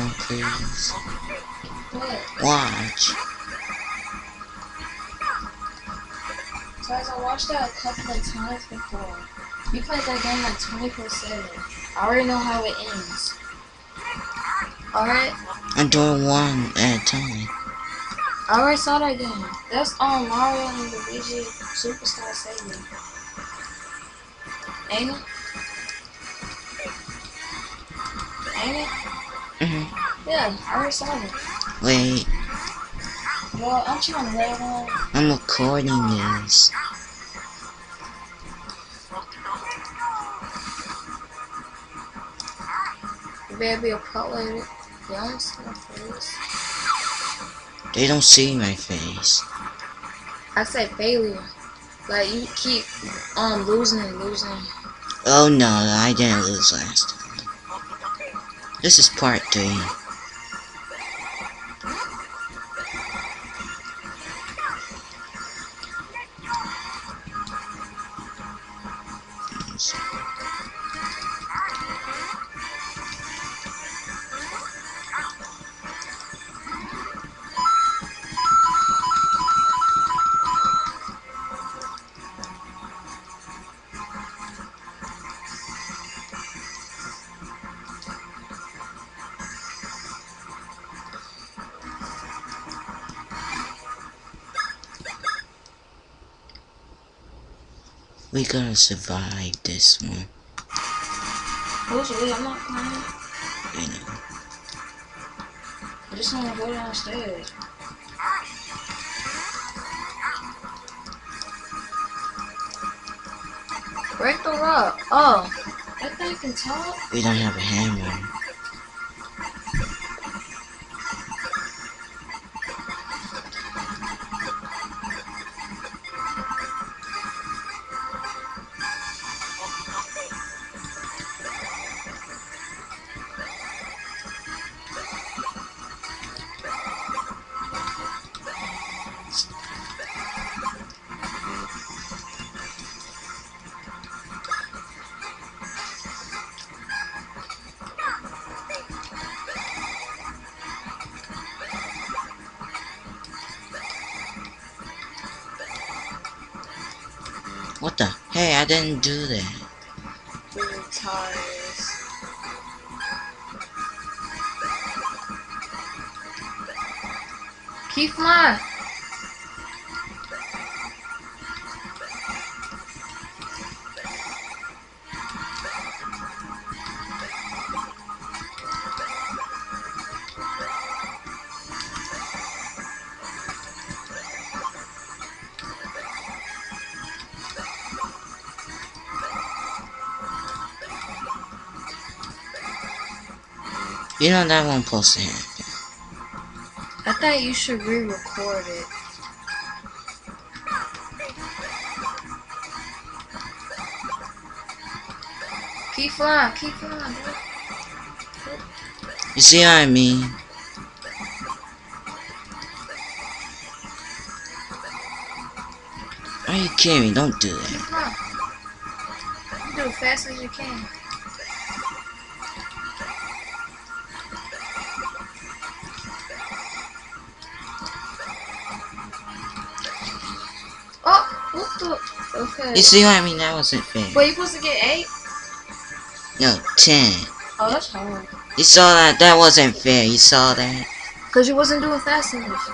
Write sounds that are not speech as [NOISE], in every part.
On, please. Watch. Guys, I watched that a couple of times before. You played that game like 24 7. I already know how it ends. Alright? I'm doing one at a time. I already saw that game. That's on Mario and Luigi Superstar Saga. Ain't it? Yeah, I already saw it. Wait, Well, I'm trying to wait on. I'm recording this. You better be a pro. Yeah, see my face. They don't see my face. I say failure. Like you keep um losing and losing. Oh no, I didn't lose last time. This is part three. Gotta survive this one. I'm not playing. You know. I just wanna go downstairs. Break the rock. Oh. That thing can talk? We don't have a hammer. Didn't do that. You know that won't supposed to happen. I thought you should re-record it. Keep flying, keep flying, bro. You see what I mean? Are you kidding me? Don't do that. You do it fast as you can. You see what I mean? That wasn't fair. Wait, you supposed to get eight? No, ten. Oh, that's hard. You saw that? That wasn't fair. You saw that? Cause you wasn't doing fast enough.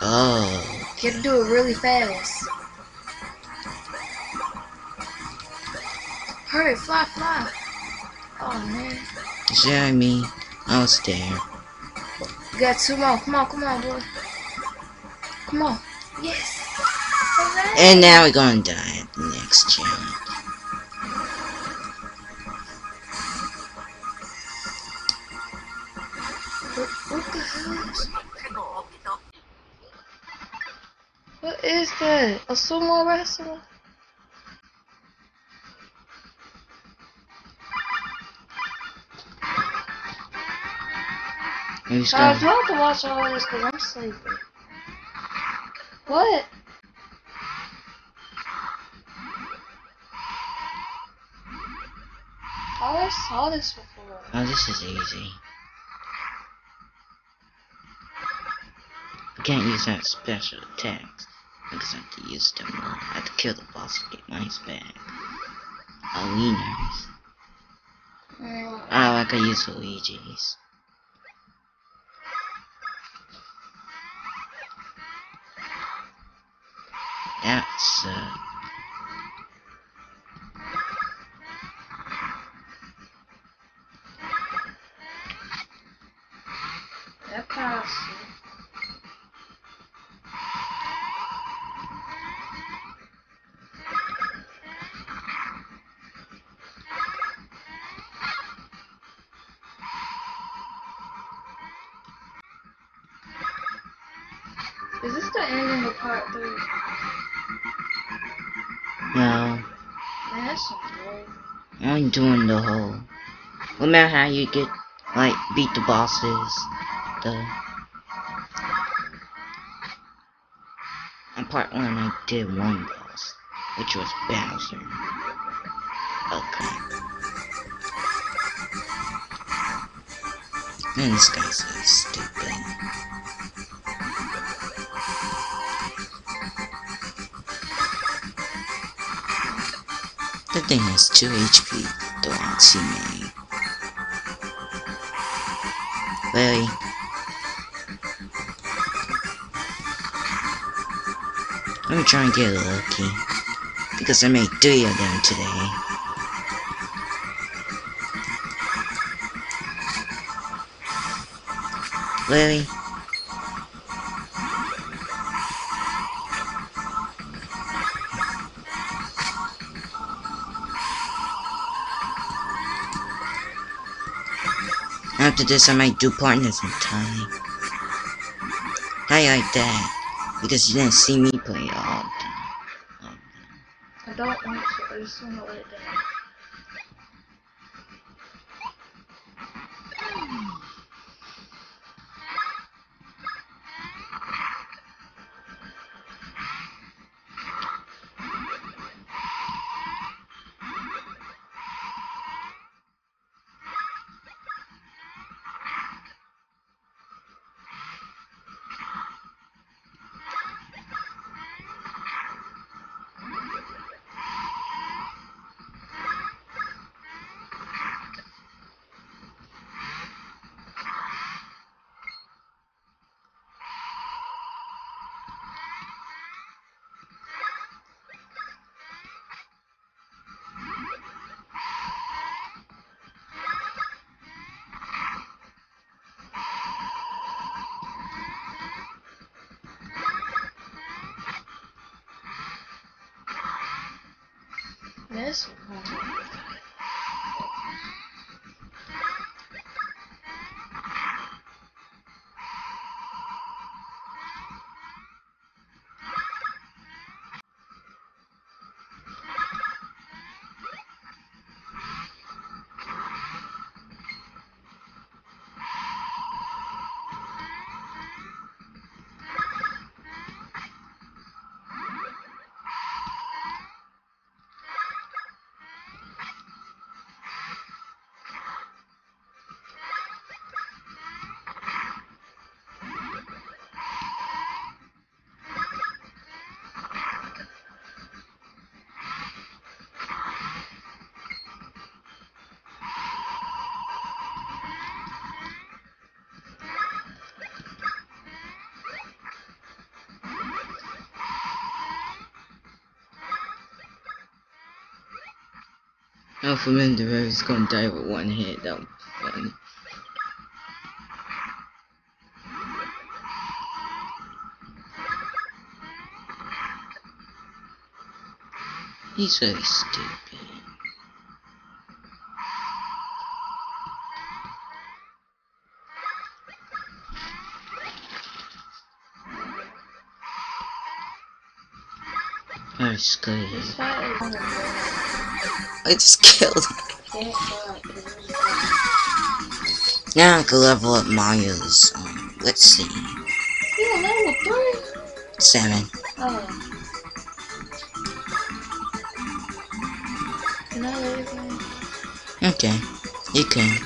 Oh. You had to do it really fast. Hurry, fly, fly. Oh man. You see what I mean? I was there. You got two more. Come on, come on, boy. Come on. Yes. Alright. And now we're gonna die at the next challenge. What, what the hell is What is that? A sumo wrestler? Maybe I don't have to watch all this because I'm sleepy. What? Oh, I saw this before. Oh, this is easy. I can't use that special attacks because I have to use them all. I have to kill the boss to get mine back. Oh, wieners. Mm, Oh, I could use Luigi's. That. Is this the ending of part three? No. Man, that's so. I'm doing the whole. No matter how you get, like, beat the bosses, the. In part one, I did one boss, which was Bowser. Okay. Man, this guy's so stupid. Thing has 2 HP, one she made. Really? Let me try and get lucky. Because I made 3 of them today. Really? After this, I might do partners in time. I like that? Because you didn't see me play. All the time. I don't want to. I just want to let it Alpha Mendera is gonna die with one hit. That would be funny. He's very stupid. I just killed him. Now I can level up Mario's, um, let's see, You level three? seven. Okay, you can.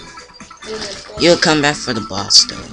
You'll come back for the boss though.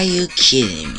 Are you kidding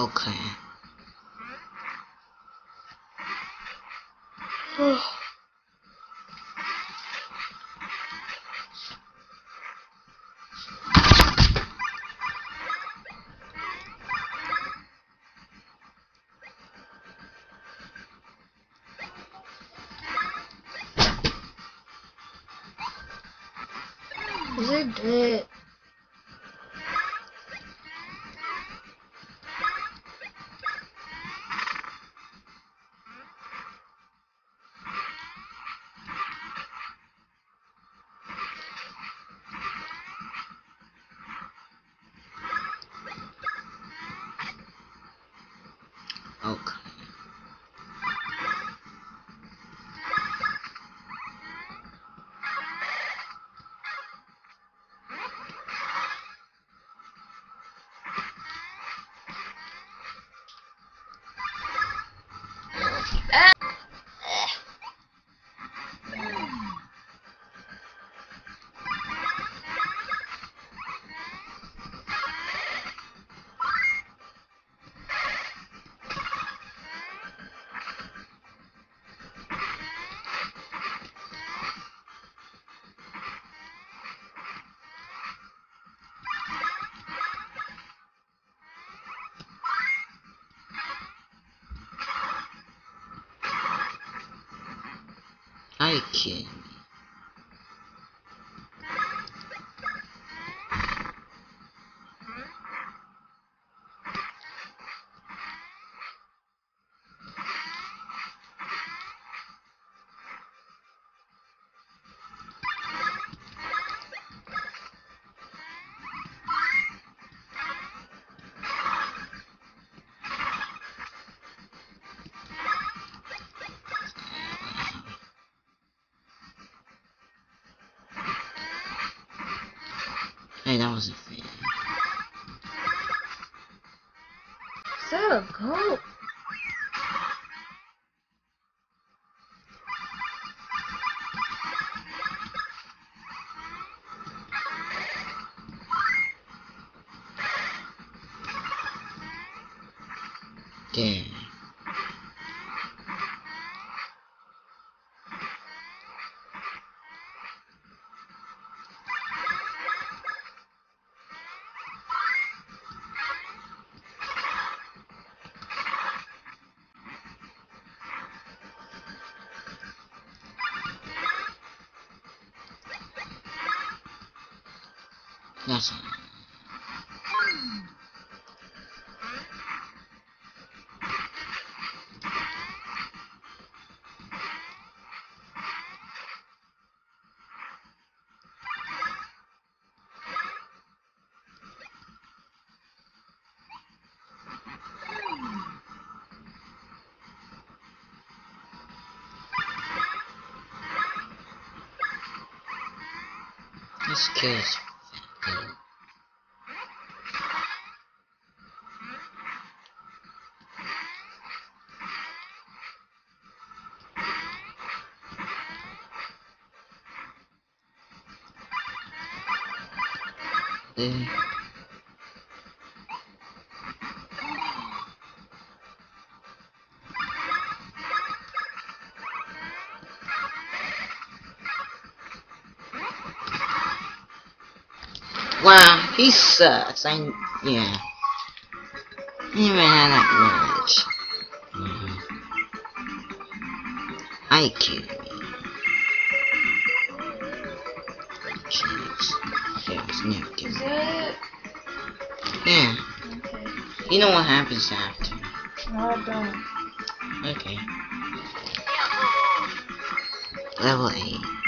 Okay. They're Is That's all. Eh. Wow, he sucks. I yeah. Even have that much. Mhm. I kidding You know what happens after. No, I don't. Okay. Level 8.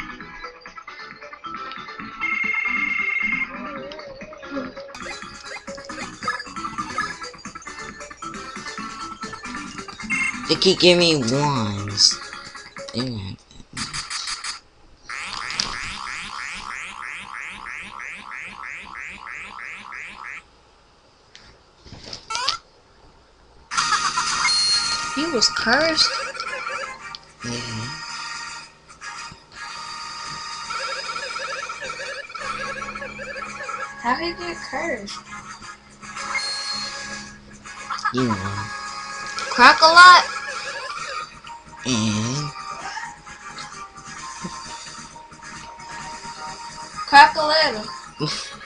They keep giving me ones. They He was cursed. Yeah. How he get cursed? You know. Crack a lot. And Crack a letter. [LAUGHS]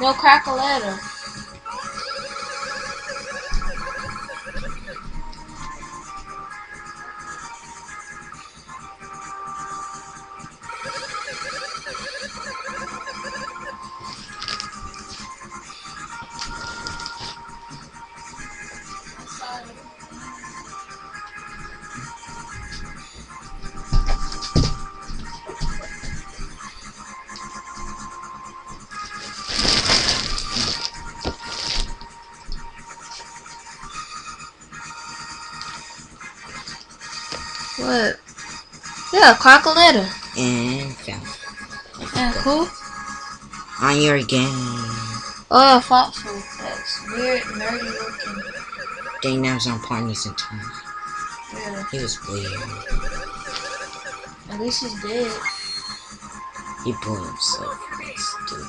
No crack a letter. A letter. and found And who? on your game. Oh, thoughtful. That's weird, nerdy looking. They never on partners in time. Yeah. He was weird. At least he's dead. He blew himself. That's stupid.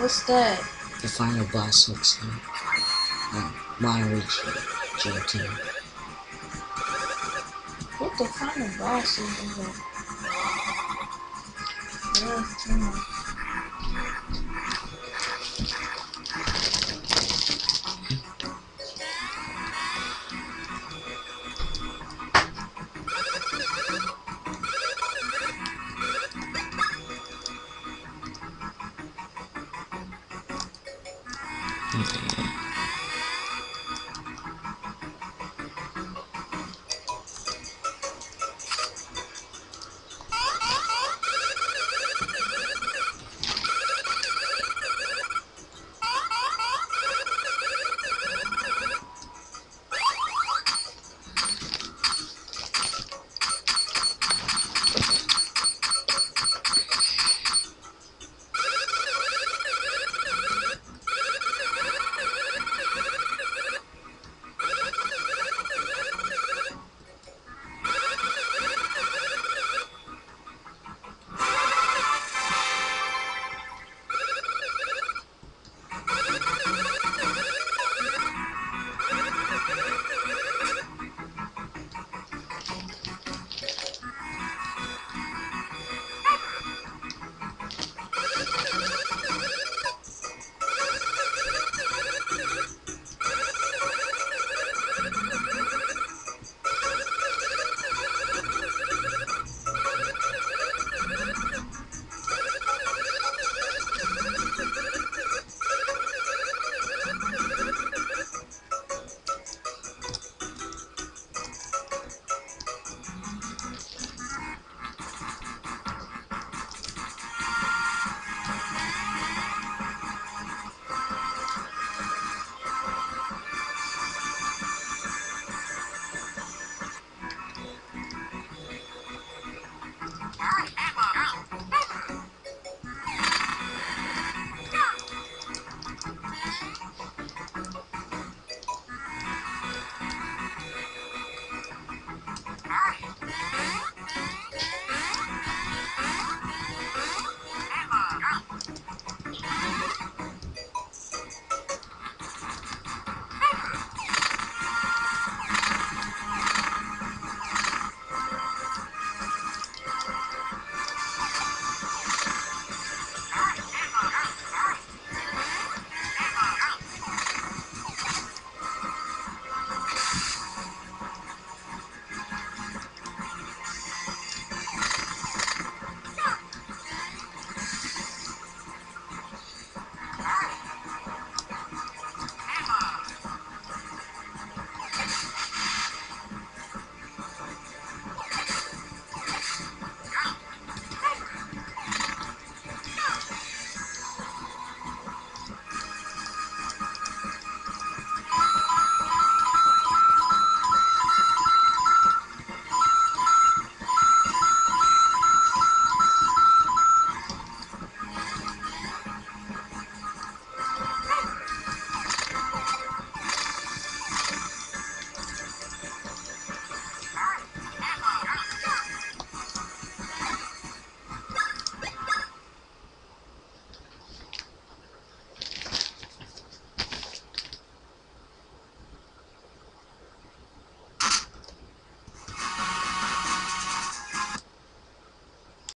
What's that? The final boss looks like uh, Mario J2. What the final boss is there? Yeah.